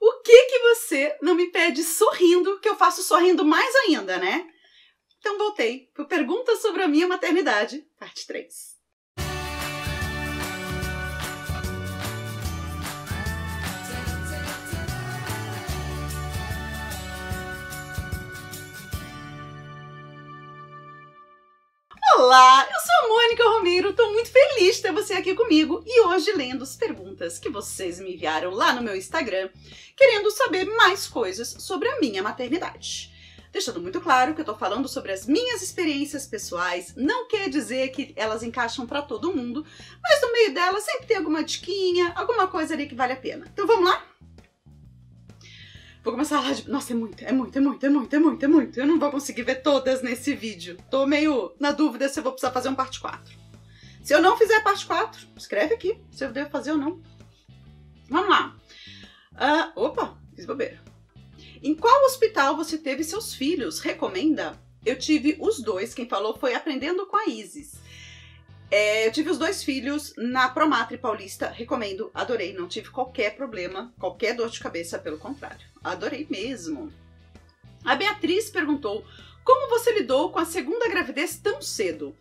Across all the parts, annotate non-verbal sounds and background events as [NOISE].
O que que você não me pede sorrindo, que eu faço sorrindo mais ainda, né? Então voltei para perguntas sobre a minha maternidade, parte 3. Olá, eu sou a Mônica Romero, tô muito feliz de ter você aqui comigo e hoje lendo as perguntas que vocês me enviaram lá no meu Instagram, querendo saber mais coisas sobre a minha maternidade. Deixando muito claro que eu tô falando sobre as minhas experiências pessoais, não quer dizer que elas encaixam para todo mundo, mas no meio delas sempre tem alguma diquinha, alguma coisa ali que vale a pena. Então vamos lá? Vou começar lá de... Nossa, é muito, é muito, é muito, é muito, é muito, é muito. Eu não vou conseguir ver todas nesse vídeo. Tô meio na dúvida se eu vou precisar fazer um parte 4. Se eu não fizer parte 4, escreve aqui se eu devo fazer ou não. Vamos lá. Uh, opa, fiz bobeira. Em qual hospital você teve seus filhos? Recomenda? Eu tive os dois. Quem falou foi Aprendendo com a Isis. É, eu tive os dois filhos na Promatre Paulista, recomendo, adorei, não tive qualquer problema, qualquer dor de cabeça, pelo contrário, adorei mesmo. A Beatriz perguntou: como você lidou com a segunda gravidez tão cedo?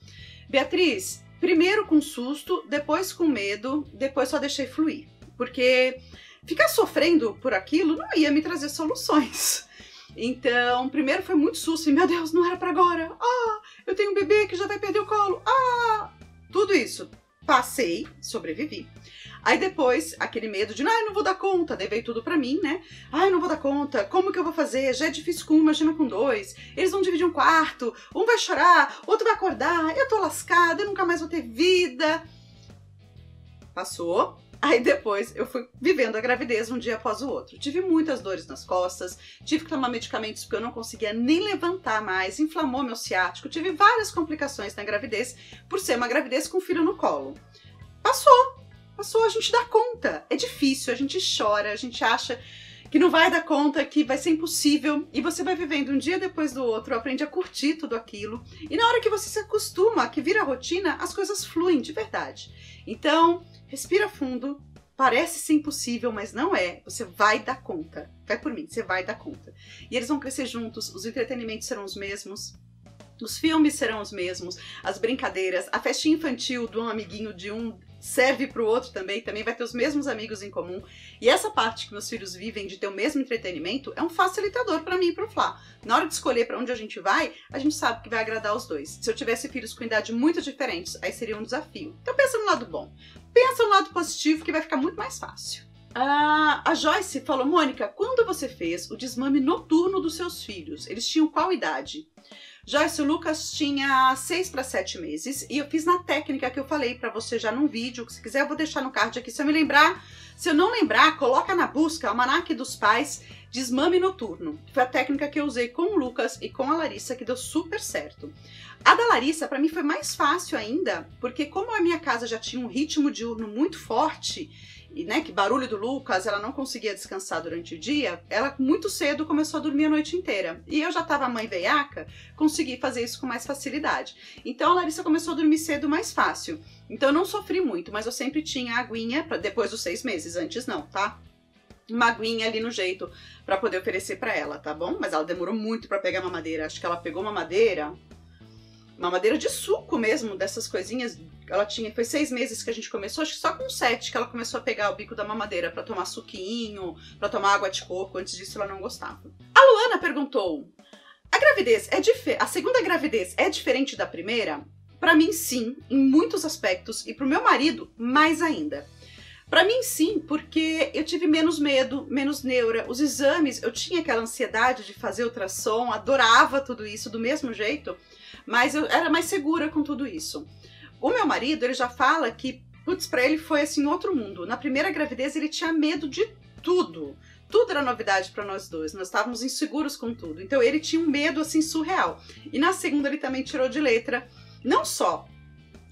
Beatriz, primeiro com susto, depois com medo, depois só deixei fluir, porque ficar sofrendo por aquilo não ia me trazer soluções. Então, primeiro foi muito susto, e meu Deus, não era para agora. Ah, eu tenho um bebê que já vai perder o colo. Ah, tudo isso. Passei, sobrevivi. Aí depois, aquele medo de, ai, não vou dar conta, veio tudo pra mim, né? Ai, não vou dar conta, como que eu vou fazer? Já é difícil com um, imagina com dois. Eles vão dividir um quarto, um vai chorar, outro vai acordar, eu tô lascada, eu nunca mais vou ter vida. Passou, Aí depois eu fui vivendo a gravidez um dia após o outro. Tive muitas dores nas costas, tive que tomar medicamentos porque eu não conseguia nem levantar mais, inflamou meu ciático, tive várias complicações na gravidez por ser uma gravidez com filho no colo. Passou, passou, a gente dá conta. É difícil, a gente chora, a gente acha que não vai dar conta, que vai ser impossível, e você vai vivendo um dia depois do outro, aprende a curtir tudo aquilo, e na hora que você se acostuma, que vira rotina, as coisas fluem de verdade. Então, respira fundo. Parece ser impossível, mas não é. Você vai dar conta. Vai por mim, você vai dar conta. E eles vão crescer juntos, os entretenimentos serão os mesmos, os filmes serão os mesmos, as brincadeiras, a festinha infantil do um amiguinho de um serve para o outro também, também vai ter os mesmos amigos em comum. E essa parte que meus filhos vivem de ter o mesmo entretenimento é um facilitador para mim e para o Flá. Na hora de escolher para onde a gente vai, a gente sabe que vai agradar os dois. Se eu tivesse filhos com idade muito diferentes, aí seria um desafio. Então pensa no lado bom. Pensa no lado positivo que vai ficar muito mais fácil. Ah, a Joyce falou, Mônica, quando você fez o desmame noturno dos seus filhos, eles tinham qual idade? Joyce, Lucas tinha 6 para 7 meses e eu fiz na técnica que eu falei para você já num vídeo. Se quiser, eu vou deixar no card aqui. Se eu me lembrar, se eu não lembrar, coloca na busca Almanac dos Pais Desmame Noturno. Foi a técnica que eu usei com o Lucas e com a Larissa, que deu super certo. A da Larissa, para mim, foi mais fácil ainda, porque como a minha casa já tinha um ritmo diurno muito forte, e né, que barulho do Lucas, ela não conseguia descansar durante o dia, ela muito cedo começou a dormir a noite inteira. E eu já estava mãe veiaca, consegui fazer isso com mais facilidade. Então a Larissa começou a dormir cedo mais fácil. Então eu não sofri muito, mas eu sempre tinha aguinha pra, depois dos seis meses, antes não, tá? Uma aguinha ali no jeito para poder oferecer para ela, tá bom? Mas ela demorou muito para pegar uma madeira. Acho que ela pegou uma madeira uma madeira de suco mesmo, dessas coisinhas. Ela tinha, foi seis meses que a gente começou, acho que só com sete que ela começou a pegar o bico da mamadeira para tomar suquinho, para tomar água de coco. Antes disso ela não gostava. A Luana perguntou: a gravidez é diferente? A segunda gravidez é diferente da primeira? Para mim, sim, em muitos aspectos, e para o meu marido, mais ainda. Para mim, sim, porque eu tive menos medo, menos neura. Os exames, eu tinha aquela ansiedade de fazer ultrassom, adorava tudo isso do mesmo jeito mas eu era mais segura com tudo isso. O meu marido, ele já fala que, putz, pra ele foi assim outro mundo. Na primeira gravidez ele tinha medo de tudo. Tudo era novidade para nós dois, nós estávamos inseguros com tudo. Então ele tinha um medo assim surreal. E na segunda ele também tirou de letra, não só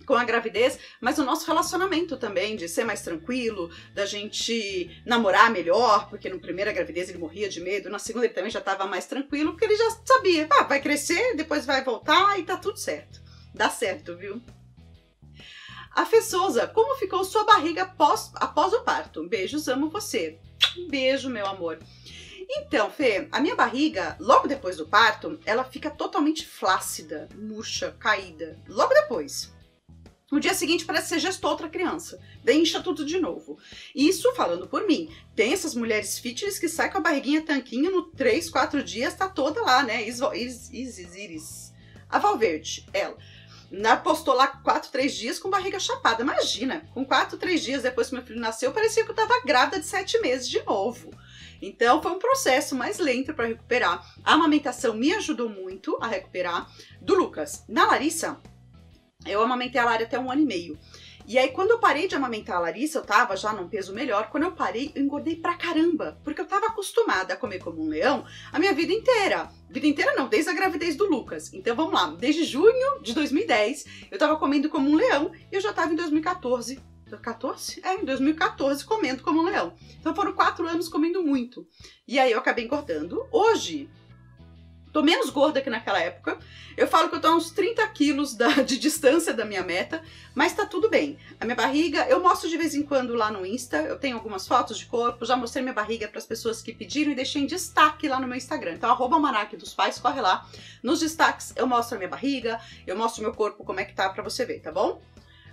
com a gravidez, mas o nosso relacionamento também, de ser mais tranquilo, da gente namorar melhor, porque na primeira gravidez ele morria de medo, na segunda ele também já estava mais tranquilo, porque ele já sabia, ah, vai crescer, depois vai voltar e tá tudo certo. Dá certo, viu? A Fê Souza, como ficou sua barriga após, após o parto? Beijos, amo você. Um beijo, meu amor. Então, Fê, a minha barriga, logo depois do parto, ela fica totalmente flácida, murcha, caída. Logo depois. No dia seguinte parece que você gestou outra criança. Incha tudo de novo. Isso falando por mim. Tem essas mulheres fitness que saem com a barriguinha tanquinho no 3, 4 dias, tá toda lá, né? Isis, Iris. A Valverde, ela. Na, postou lá 4, 3 dias com barriga chapada. Imagina, com 4, 3 dias depois que meu filho nasceu, parecia que eu tava grávida de 7 meses de novo. Então foi um processo mais lento para recuperar. A amamentação me ajudou muito a recuperar. Do Lucas. Na Larissa, eu amamentei a Lari até um ano e meio. E aí, quando eu parei de amamentar a Larissa, eu tava já num peso melhor. Quando eu parei, eu engordei pra caramba. Porque eu tava acostumada a comer como um leão a minha vida inteira. Vida inteira não, desde a gravidez do Lucas. Então vamos lá, desde junho de 2010, eu tava comendo como um leão e eu já tava em 2014 14? É, em 2014, comendo como um leão. Então foram quatro anos comendo muito. E aí eu acabei engordando. Hoje, Tô menos gorda que naquela época. Eu falo que eu tô a uns 30 quilos da, [LAUGHS] de distância da minha meta, mas tá tudo bem. A minha barriga, eu mostro de vez em quando lá no Insta, eu tenho algumas fotos de corpo, já mostrei minha barriga para as pessoas que pediram e deixei em destaque lá no meu Instagram. Então, arroba Marac dos Pais, corre lá. Nos destaques eu mostro a minha barriga, eu mostro meu corpo, como é que tá pra você ver, tá bom?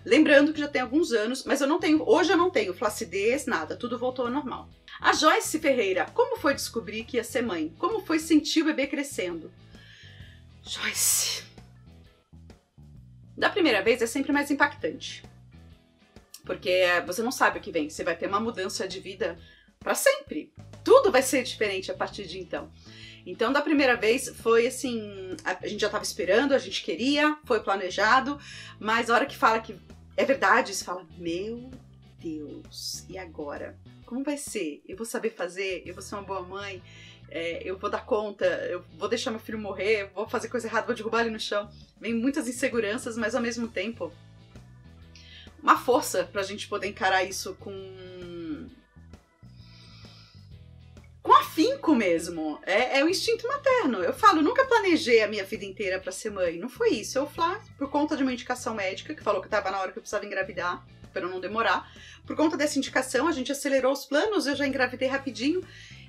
Lembrando que já tem alguns anos, mas eu não tenho, hoje eu não tenho flacidez, nada, tudo voltou ao normal. A Joyce Ferreira, como foi descobrir que ia ser mãe? Como foi sentir o bebê crescendo? Joyce. Da primeira vez é sempre mais impactante. Porque você não sabe o que vem, você vai ter uma mudança de vida para sempre. Tudo vai ser diferente a partir de então. Então, da primeira vez, foi assim: a gente já estava esperando, a gente queria, foi planejado, mas a hora que fala que é verdade, você fala: Meu Deus, e agora? Como vai ser? Eu vou saber fazer? Eu vou ser uma boa mãe? É, eu vou dar conta? Eu vou deixar meu filho morrer? Vou fazer coisa errada? Vou derrubar ele no chão? Vem muitas inseguranças, mas ao mesmo tempo, uma força pra gente poder encarar isso com com afinco mesmo. É, é o instinto materno. Eu falo, nunca planejei a minha vida inteira para ser mãe. Não foi isso. Eu falo, por conta de uma indicação médica, que falou que estava na hora que eu precisava engravidar, para não demorar. Por conta dessa indicação, a gente acelerou os planos, eu já engravidei rapidinho.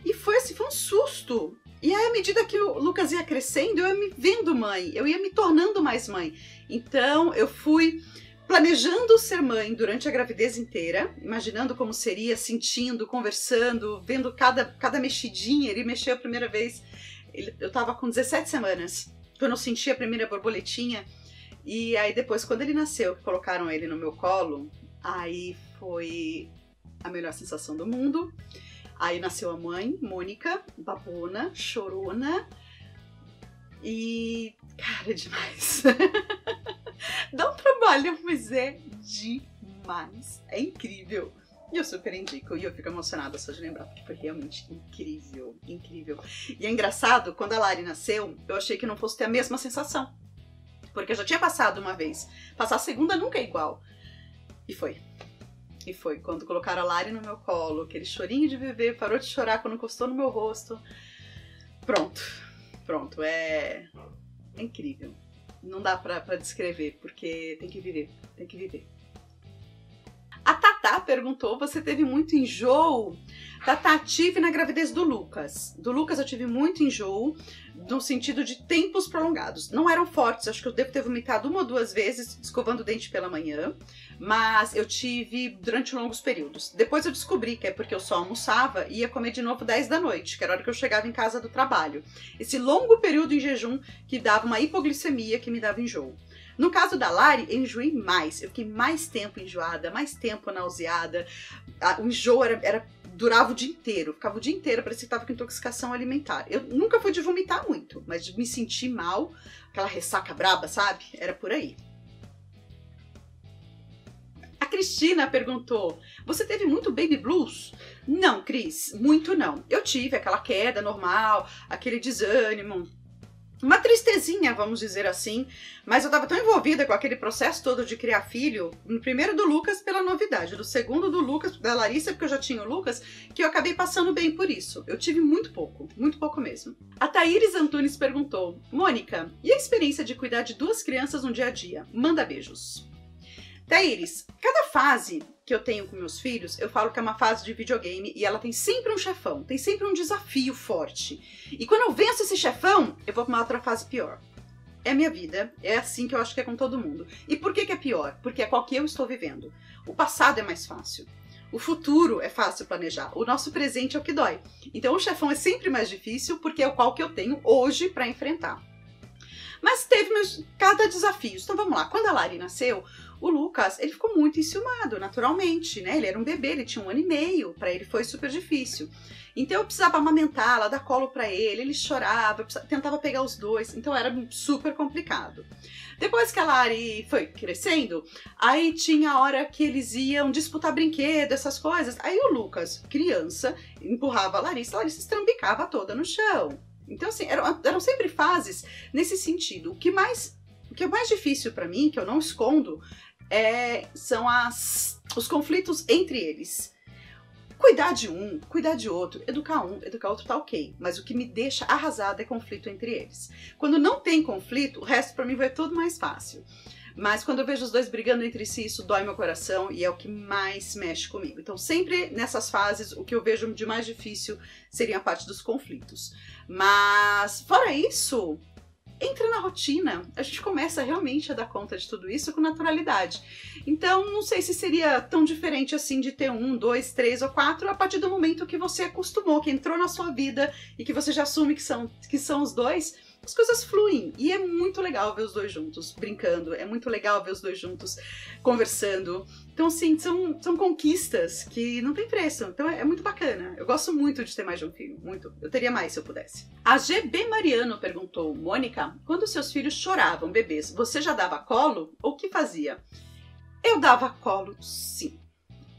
E foi assim, foi um susto. E aí, à medida que o Lucas ia crescendo, eu ia me vendo mãe, eu ia me tornando mais mãe. Então, eu fui planejando ser mãe durante a gravidez inteira, imaginando como seria, sentindo, conversando, vendo cada, cada mexidinha. Ele mexeu a primeira vez, ele, eu tava com 17 semanas, quando eu senti a primeira borboletinha. E aí depois, quando ele nasceu, colocaram ele no meu colo, aí foi a melhor sensação do mundo. Aí nasceu a mãe, Mônica, babona, chorona. E. Cara, é demais. [LAUGHS] Dá um trabalho, mas é demais. É incrível. E eu super indico, e eu fico emocionada só de lembrar, porque foi realmente incrível, incrível. E é engraçado, quando a Lari nasceu, eu achei que não fosse ter a mesma sensação. Porque eu já tinha passado uma vez. Passar a segunda nunca é igual. E foi. E foi. Quando colocaram a Lari no meu colo, aquele chorinho de bebê, parou de chorar quando encostou no meu rosto. Pronto. Pronto. É, é incrível não dá para descrever, porque tem que viver, tem que viver. Tatá perguntou: você teve muito enjoo? Tatá, tive na gravidez do Lucas. Do Lucas eu tive muito enjoo, no sentido de tempos prolongados. Não eram fortes, acho que eu devo ter vomitado uma ou duas vezes, escovando o dente pela manhã, mas eu tive durante longos períodos. Depois eu descobri que é porque eu só almoçava e ia comer de novo 10 da noite, que era a hora que eu chegava em casa do trabalho. Esse longo período em jejum que dava uma hipoglicemia que me dava enjoo. No caso da Lari, eu enjoei mais. Eu fiquei mais tempo enjoada, mais tempo nauseada. O enjoo era, era durava o dia inteiro, ficava o dia inteiro, parecia que estava com intoxicação alimentar. Eu nunca fui de vomitar muito, mas de me sentir mal, aquela ressaca braba, sabe? Era por aí. A Cristina perguntou: Você teve muito baby blues? Não, Cris, muito não. Eu tive aquela queda normal, aquele desânimo, uma tristezinha, vamos dizer assim, mas eu estava tão envolvida com aquele processo todo de criar filho, no primeiro do Lucas pela novidade, no segundo do Lucas, da Larissa, porque eu já tinha o Lucas, que eu acabei passando bem por isso. Eu tive muito pouco, muito pouco mesmo. A Thaíris Antunes perguntou: Mônica, e a experiência de cuidar de duas crianças no dia a dia? Manda beijos. Thaíris, cada fase que eu tenho com meus filhos, eu falo que é uma fase de videogame e ela tem sempre um chefão, tem sempre um desafio forte. E quando eu venço esse chefão, eu vou pra uma outra fase pior. É minha vida, é assim que eu acho que é com todo mundo. E por que, que é pior? Porque é qual que eu estou vivendo. O passado é mais fácil. O futuro é fácil planejar. O nosso presente é o que dói. Então o chefão é sempre mais difícil porque é o qual que eu tenho hoje para enfrentar. Mas teve meus, cada desafio. Então vamos lá. Quando a Lari nasceu, o Lucas, ele ficou muito enciumado, naturalmente, né? Ele era um bebê, ele tinha um ano e meio, para ele foi super difícil. Então eu precisava amamentá-la, dar colo para ele, ele chorava, tentava pegar os dois, então era super complicado. Depois que a Lari foi crescendo, aí tinha a hora que eles iam disputar brinquedo, essas coisas. Aí o Lucas, criança, empurrava a Larissa, a Larissa estrambicava toda no chão. Então, assim, eram, eram sempre fases nesse sentido. O que mais, o que é mais difícil para mim, que eu não escondo, é, são as, os conflitos entre eles. Cuidar de um, cuidar de outro, educar um, educar outro tá ok. Mas o que me deixa arrasada é conflito entre eles. Quando não tem conflito, o resto para mim vai tudo mais fácil. Mas quando eu vejo os dois brigando entre si, isso dói meu coração e é o que mais mexe comigo. Então, sempre nessas fases, o que eu vejo de mais difícil seria a parte dos conflitos. Mas, fora isso, entra na rotina, a gente começa realmente a dar conta de tudo isso com naturalidade. Então, não sei se seria tão diferente assim de ter um, dois, três ou quatro, a partir do momento que você acostumou, que entrou na sua vida e que você já assume que são, que são os dois as coisas fluem. E é muito legal ver os dois juntos brincando, é muito legal ver os dois juntos conversando. Então, assim, são, são conquistas que não tem preço. Então é, é muito bacana. Eu gosto muito de ter mais de um filho, muito. Eu teria mais se eu pudesse. A GB Mariano perguntou: Mônica, quando seus filhos choravam, bebês, você já dava colo ou o que fazia? Eu dava colo, sim.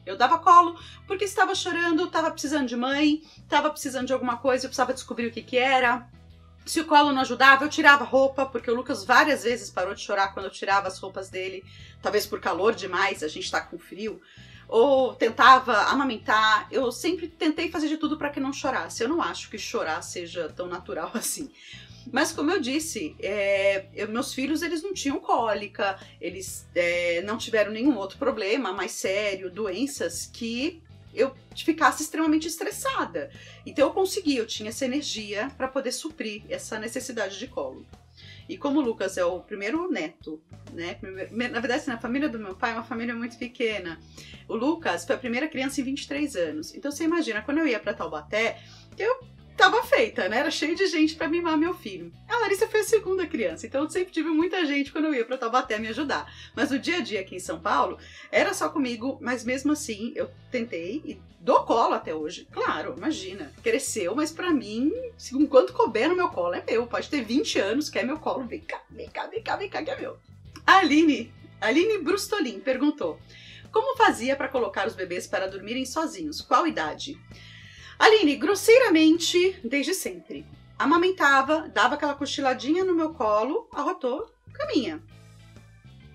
Eu dava colo porque estava chorando, estava precisando de mãe, estava precisando de alguma coisa, eu precisava descobrir o que, que era. Se o colo não ajudava, eu tirava roupa, porque o Lucas várias vezes parou de chorar quando eu tirava as roupas dele, talvez por calor demais, a gente tá com frio. Ou tentava amamentar, eu sempre tentei fazer de tudo para que não chorasse. Eu não acho que chorar seja tão natural [LAUGHS] assim. Mas como eu disse, é, eu, meus filhos eles não tinham cólica, eles é, não tiveram nenhum outro problema mais sério, doenças que eu ficasse extremamente estressada. Então eu consegui, eu tinha essa energia para poder suprir essa necessidade de colo. E como o Lucas é o primeiro neto, né? Na verdade, na família do meu pai é uma família muito pequena. O Lucas foi a primeira criança em 23 anos. Então você imagina, quando eu ia para Taubaté, eu tava feita, né? Era cheio de gente para mimar meu filho. A Larissa foi a segunda criança, então eu sempre tive muita gente quando eu ia para Taubaté me ajudar. Mas o dia a dia aqui em São Paulo era só comigo, mas mesmo assim eu tentei e dou colo até hoje. Claro, imagina, cresceu, mas para mim, enquanto couber no meu colo é meu. Pode ter 20 anos que é meu colo, vem cá, vem cá, vem cá, vem cá que é meu. Aline, Aline Brustolin perguntou: Como fazia para colocar os bebês para dormirem sozinhos? Qual idade? Aline, grosseiramente, desde sempre. Amamentava, dava aquela cochiladinha no meu colo, arrotou, caminha.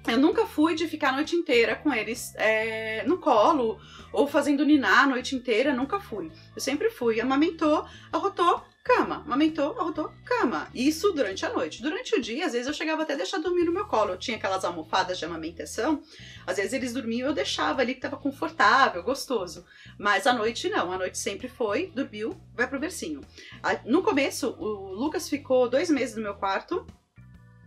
Eu nunca fui de ficar a noite inteira com eles é, no colo ou fazendo ninar a noite inteira, nunca fui. Eu sempre fui, amamentou, arrotou, cama. Amamentou, arrotou, cama. Isso durante a noite. Durante o dia, às vezes eu chegava até deixar dormir no meu colo. Eu tinha aquelas almofadas de amamentação. Às vezes eles dormiam eu deixava ali que tava confortável, gostoso. Mas à noite não. À noite sempre foi, dormiu, vai pro bercinho. No começo, o Lucas ficou dois meses no meu quarto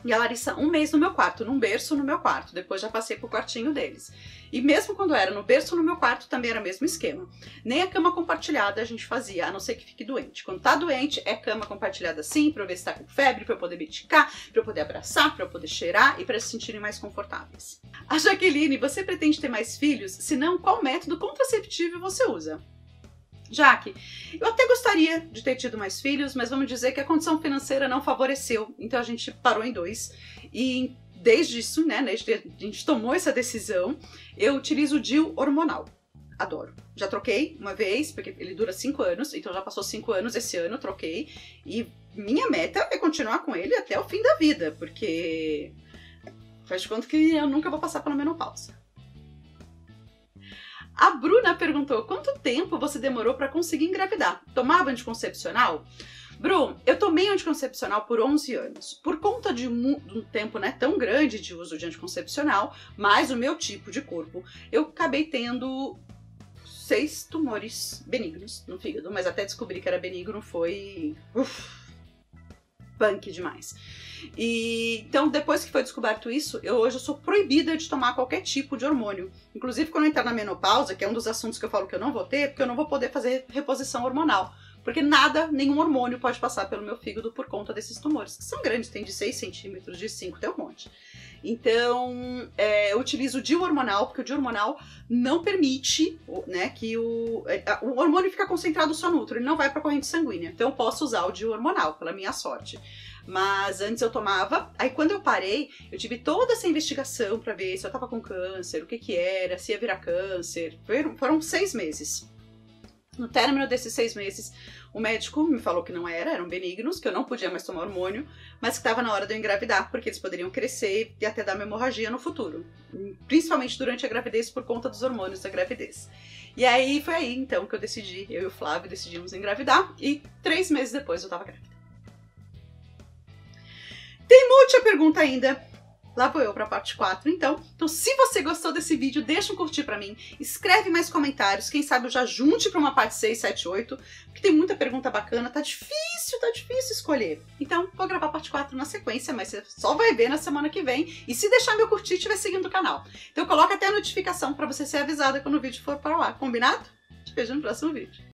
e a Larissa, um mês no meu quarto, num berço no meu quarto. Depois já passei pro quartinho deles. E mesmo quando era no berço no meu quarto, também era o mesmo esquema. Nem a cama compartilhada a gente fazia, a não ser que fique doente. Quando tá doente, é cama compartilhada sim, pra eu ver se tá com febre, pra eu poder medicar, pra eu poder abraçar, pra eu poder cheirar e pra se sentirem mais confortáveis. A Jaqueline, você pretende ter mais filhos? Se não, qual método contraceptivo você usa? Jaque, eu até gostaria de ter tido mais filhos, mas vamos dizer que a condição financeira não favoreceu, então a gente parou em dois. E desde isso, né, desde a gente tomou essa decisão, eu utilizo o DIL hormonal. Adoro. Já troquei uma vez, porque ele dura cinco anos, então já passou cinco anos esse ano, troquei. E minha meta é continuar com ele até o fim da vida, porque faz de conta que eu nunca vou passar pela menopausa. A Bruna perguntou: quanto tempo você demorou para conseguir engravidar? Tomava anticoncepcional? Bru, eu tomei anticoncepcional por 11 anos. Por conta de um, um tempo né, tão grande de uso de anticoncepcional, mais o meu tipo de corpo, eu acabei tendo seis tumores benignos no fígado, mas até descobrir que era benigno foi. Uf, punk demais. E então, depois que foi descoberto isso, eu hoje eu sou proibida de tomar qualquer tipo de hormônio. Inclusive, quando eu entrar na menopausa, que é um dos assuntos que eu falo que eu não vou ter, porque eu não vou poder fazer reposição hormonal. Porque nada, nenhum hormônio pode passar pelo meu fígado por conta desses tumores, que são grandes, tem de 6 centímetros, de 5, tem um monte. Então, é, eu utilizo o DIU hormonal, porque o DIU hormonal não permite né, que o, é, o hormônio fica concentrado só no útero, ele não vai para a corrente sanguínea. Então, eu posso usar o DIU hormonal, pela minha sorte. Mas antes eu tomava, aí quando eu parei, eu tive toda essa investigação para ver se eu tava com câncer, o que que era, se ia virar câncer. Foram seis meses. No término desses seis meses, o médico me falou que não era, eram benignos, que eu não podia mais tomar hormônio, mas que estava na hora de eu engravidar, porque eles poderiam crescer e até dar uma hemorragia no futuro. Principalmente durante a gravidez, por conta dos hormônios da gravidez. E aí foi aí então que eu decidi, eu e o Flávio decidimos engravidar, e três meses depois eu estava grávida. Tem muita pergunta ainda. Lá vou eu para a parte 4, então. Então, se você gostou desse vídeo, deixa um curtir para mim, escreve mais comentários, quem sabe eu já junte para uma parte 6, 7, 8, porque tem muita pergunta bacana, tá difícil, tá difícil escolher. Então, vou gravar a parte 4 na sequência, mas você só vai ver na semana que vem, e se deixar meu curtir, estiver seguindo o canal. Então, coloca até a notificação para você ser avisada quando o vídeo for para lá, combinado? Te vejo no próximo vídeo.